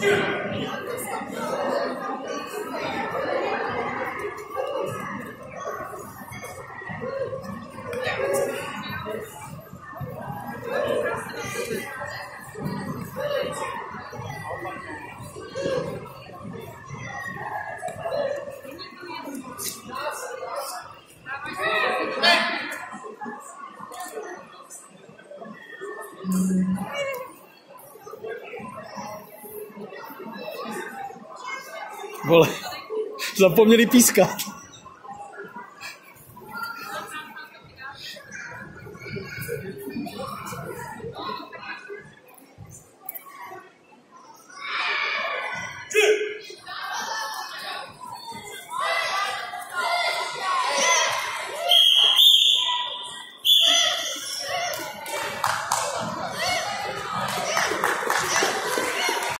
Two. Vole, zapomněli pískat.